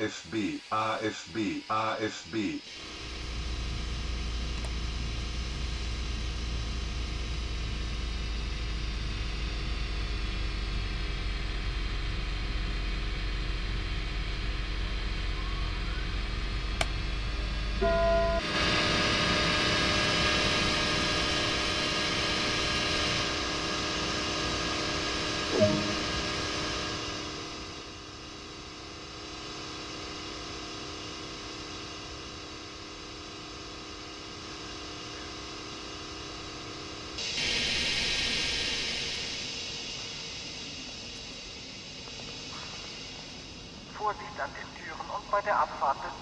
RFB, RFB, RFB. An den Türen und bei der Abfahrt des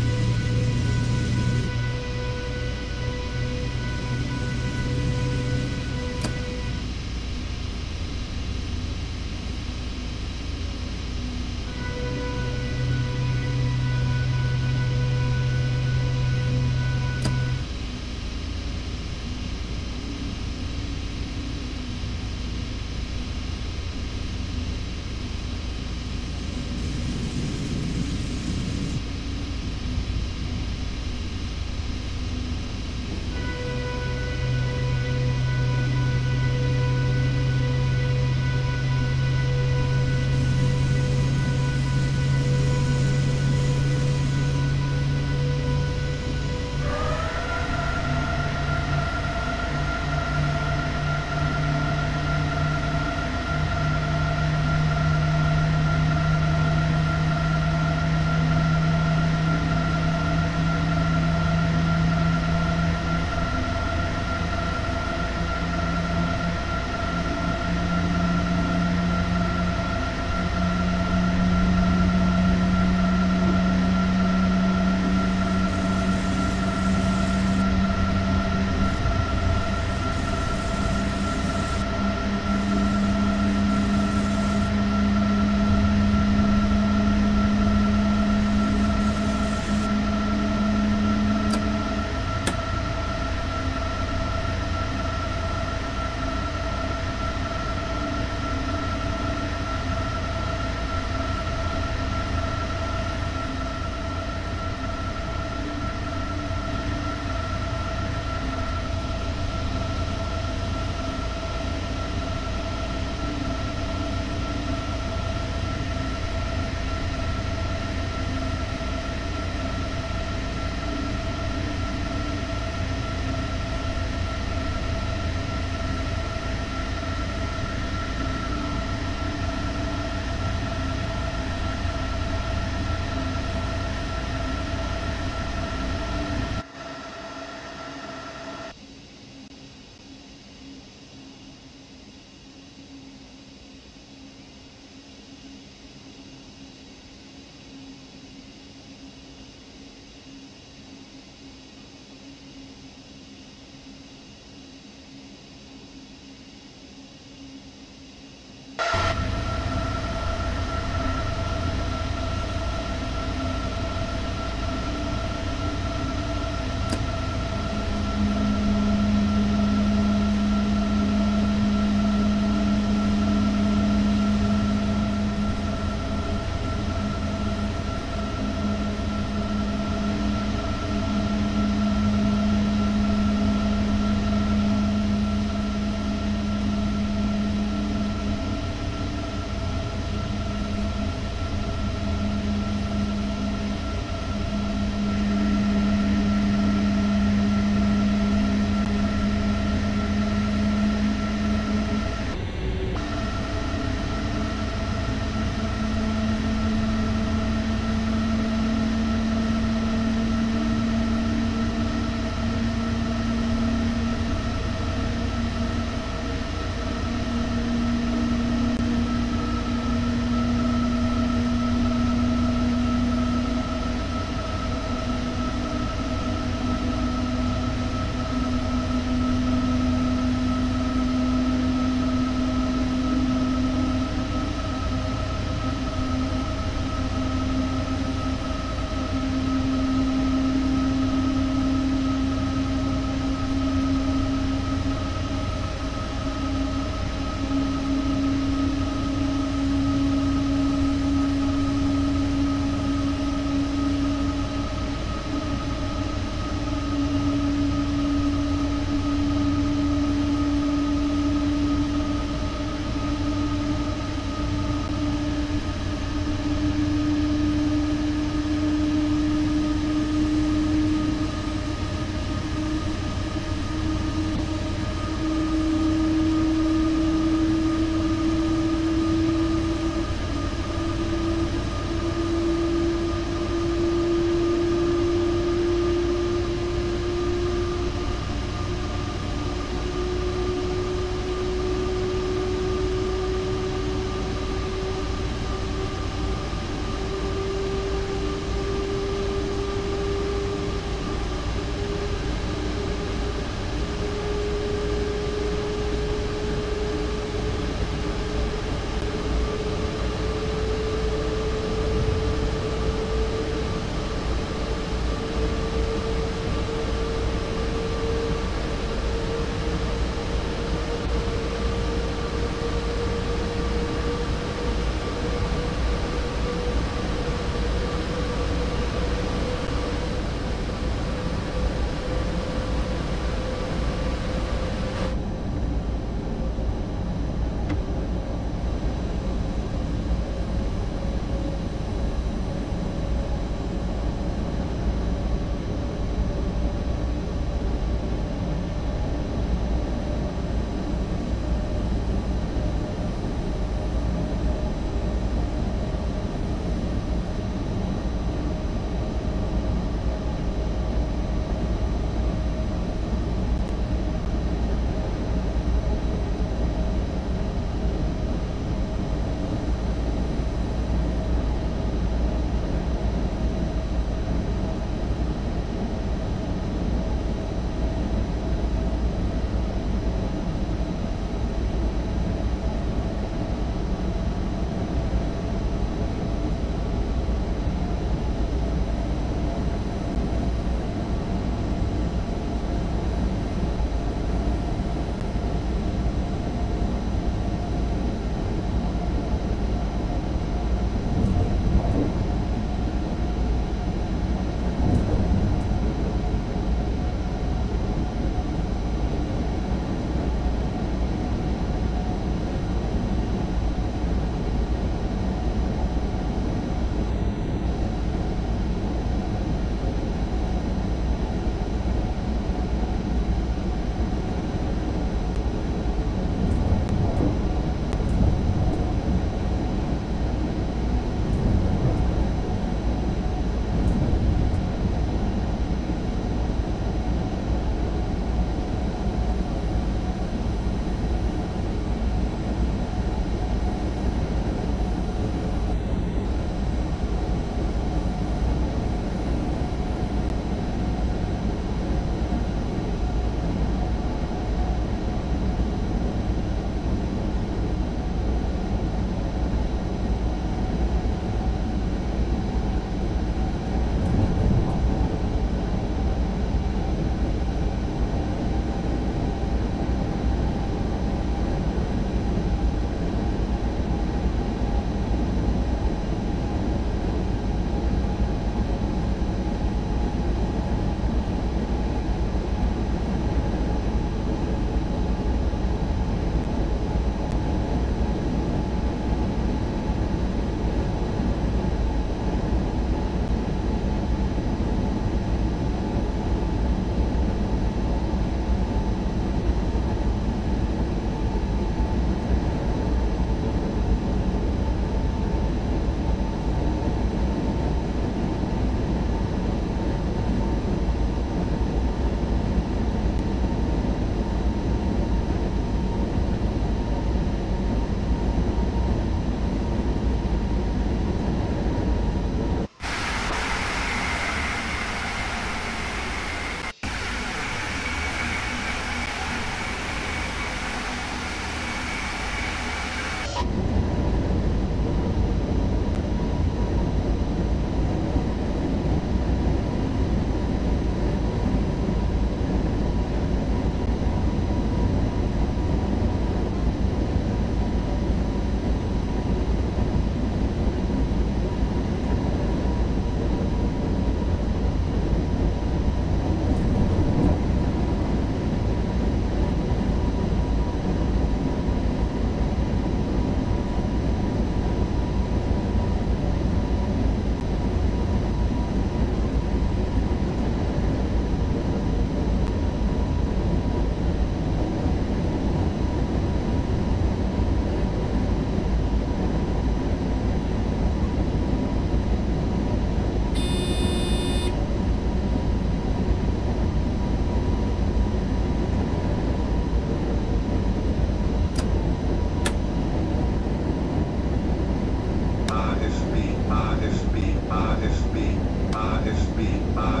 uh,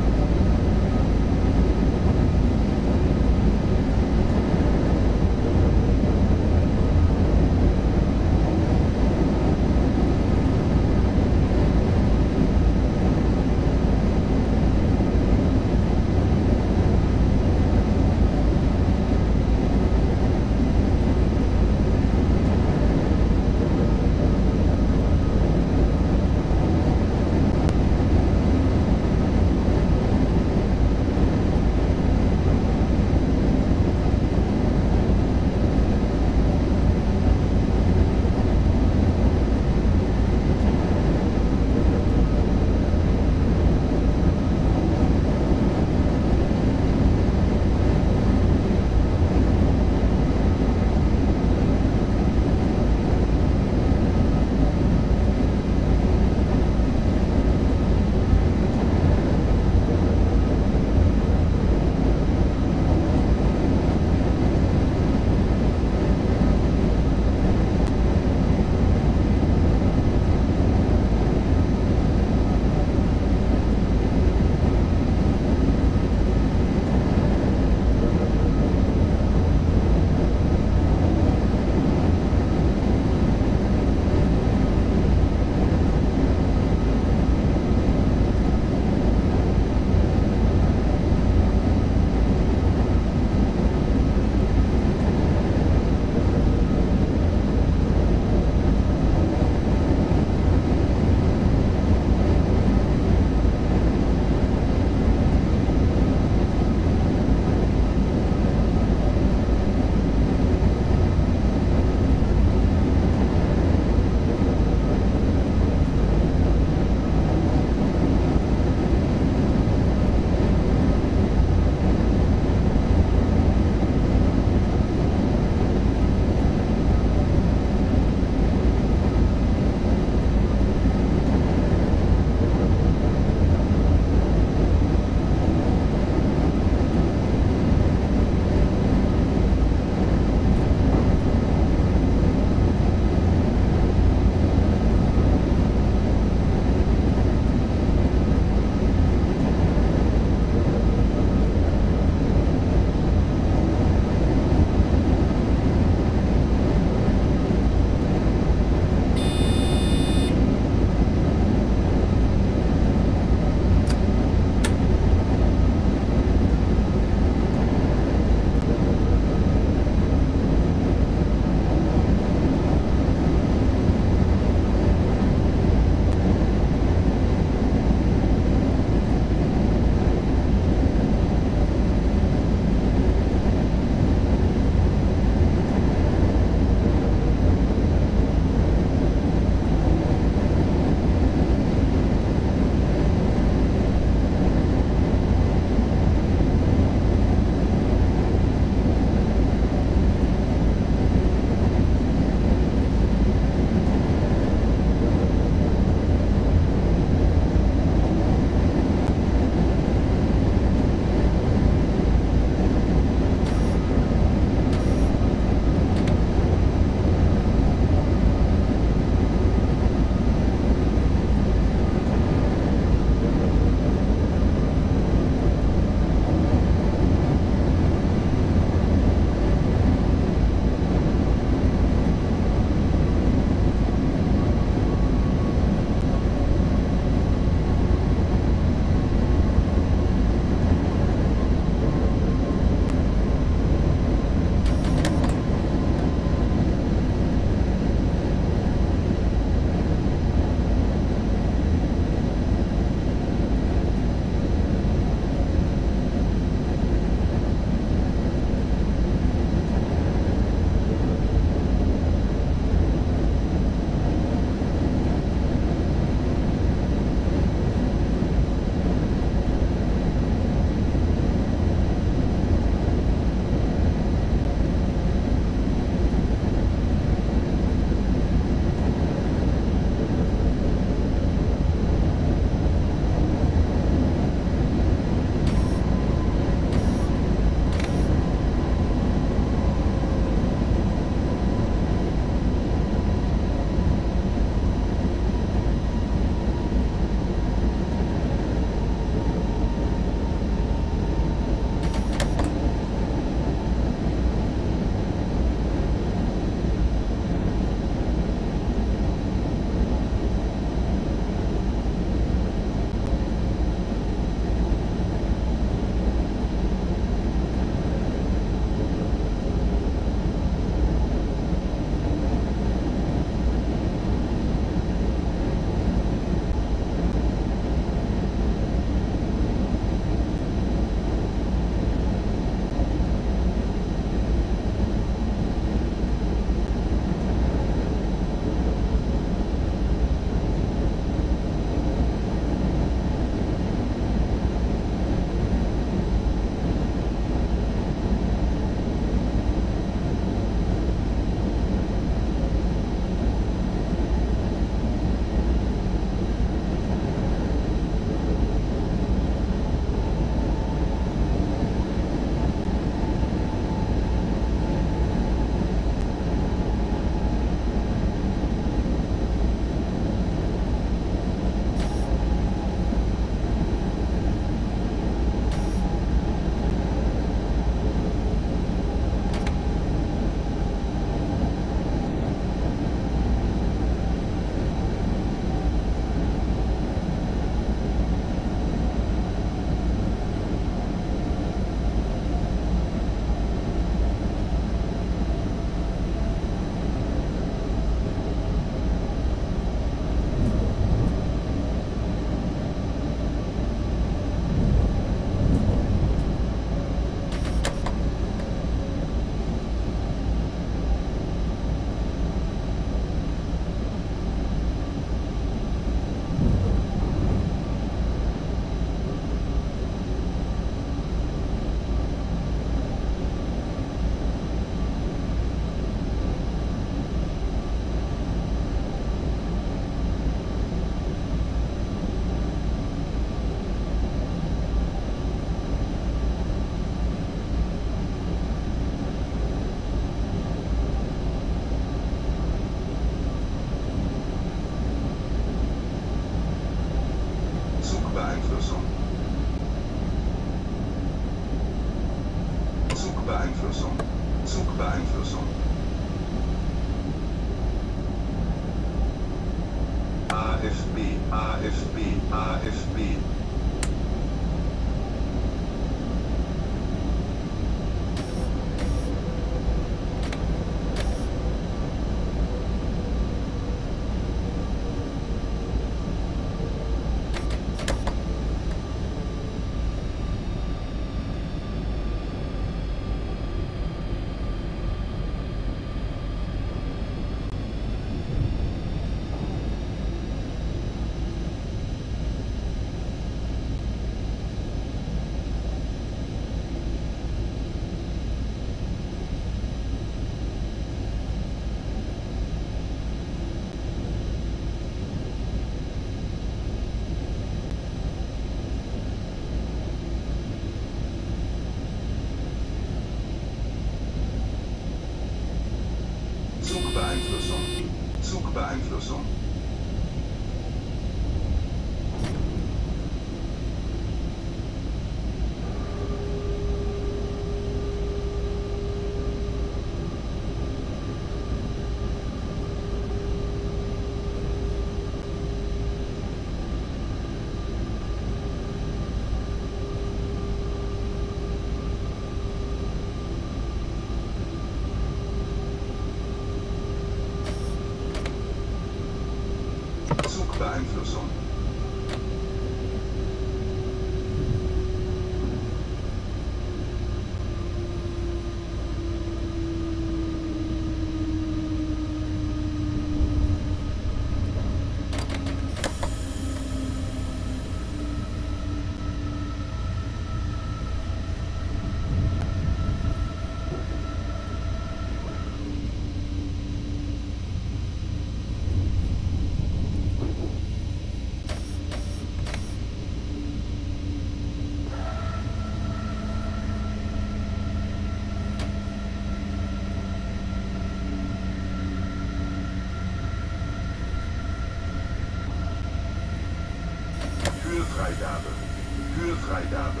Freigabe.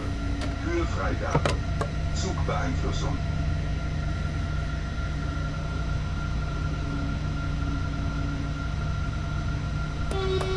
Kühlfreigabe. Zugbeeinflussung. Thank